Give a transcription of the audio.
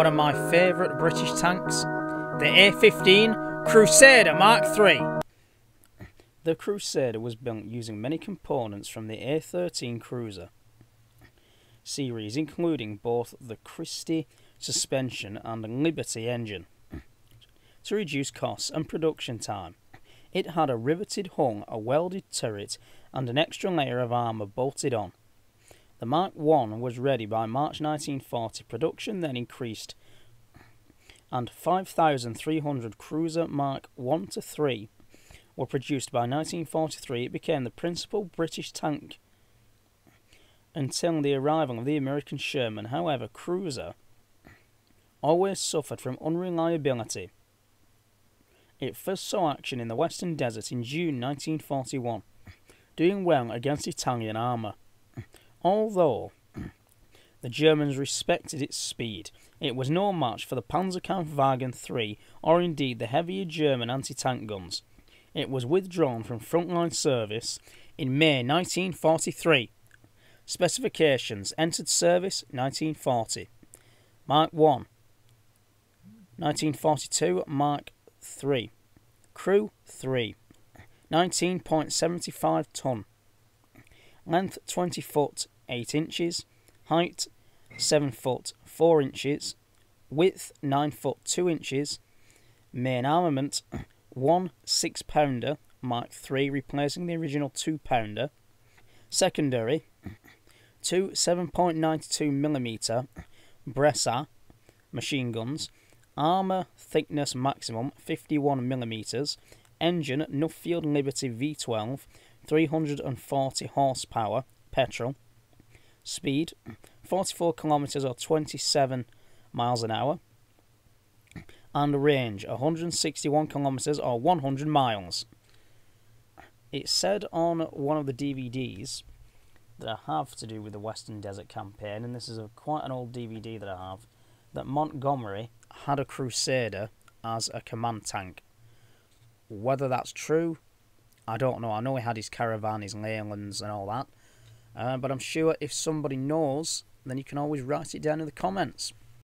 one of my favourite British tanks, the A15 Crusader Mark III. The Crusader was built using many components from the A13 Cruiser series, including both the Christie suspension and Liberty engine. To reduce costs and production time, it had a riveted hull, a welded turret, and an extra layer of armour bolted on. The Mark I was ready by March 1940. Production then increased, and 5,300 cruiser Mark I to 3 were produced by 1943. It became the principal British tank until the arrival of the American Sherman. However, cruiser always suffered from unreliability. It first saw action in the Western Desert in June 1941, doing well against Italian armour. Although the Germans respected its speed, it was no match for the Panzerkampfwagen III or indeed the heavier German anti-tank guns. It was withdrawn from frontline service in May 1943. Specifications entered service 1940. Mark 1 1942 Mark 3 Crew 3 19.75 ton Length 20 foot 8 inches Height 7 foot 4 inches Width 9 foot 2 inches Main armament 1 6 pounder Mark 3 replacing the original 2 pounder Secondary 2 7.92 millimeter Besa machine guns Armour thickness maximum 51 millimeters. Engine Nuffield Liberty V12, 340 horsepower, petrol. Speed 44 kilometers or 27 miles an hour. And range 161 kilometers or 100 miles. It said on one of the DVDs that I have to do with the Western Desert Campaign, and this is a, quite an old DVD that I have, that Montgomery had a Crusader as a command tank. Whether that's true, I don't know. I know he had his caravan, his Leylands, and all that. Uh, but I'm sure if somebody knows, then you can always write it down in the comments.